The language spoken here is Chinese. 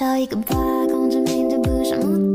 笑一个八公，证明这不是目